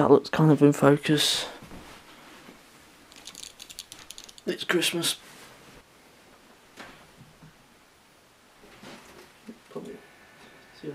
that looks kind of in focus. It's Christmas. Probably see.